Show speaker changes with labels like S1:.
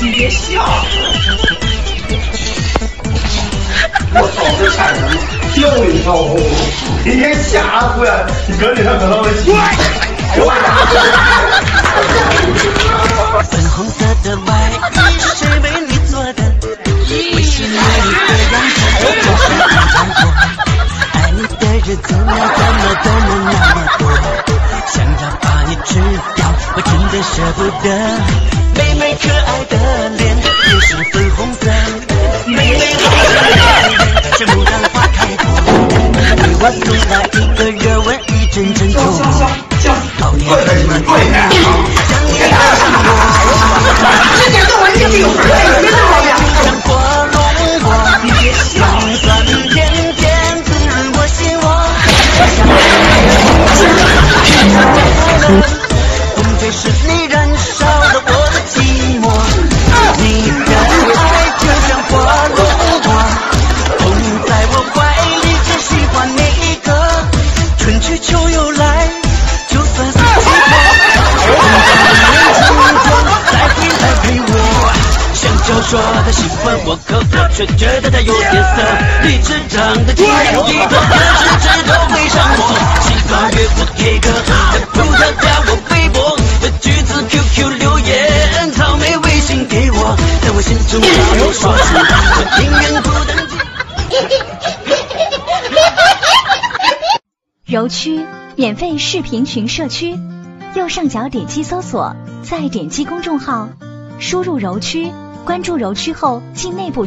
S1: 你别笑。我操，这产生跳一跳，你别吓唬呀！你赶紧上可乐的
S2: 不得。妹妹可爱的脸也是粉红色，妹妹好可爱，像牡丹花开过，给我送来一个热吻，一阵阵痛。讨厌怎么去秋又来，就算四季过，风在我眼中再陪再陪我。香蕉说他喜欢我，可我却觉得他有点涩。荔枝长得清凉一朵，可是枝头会上火。西瓜约我 K 歌，在葡萄加我微博的橘子 QQ 留言，草莓微信给我，在我心中早有说是我情愿孤单。
S3: 柔区免费视频群社区，右上角点击搜索，再点击公众号，输入柔区，关注柔区后进内部。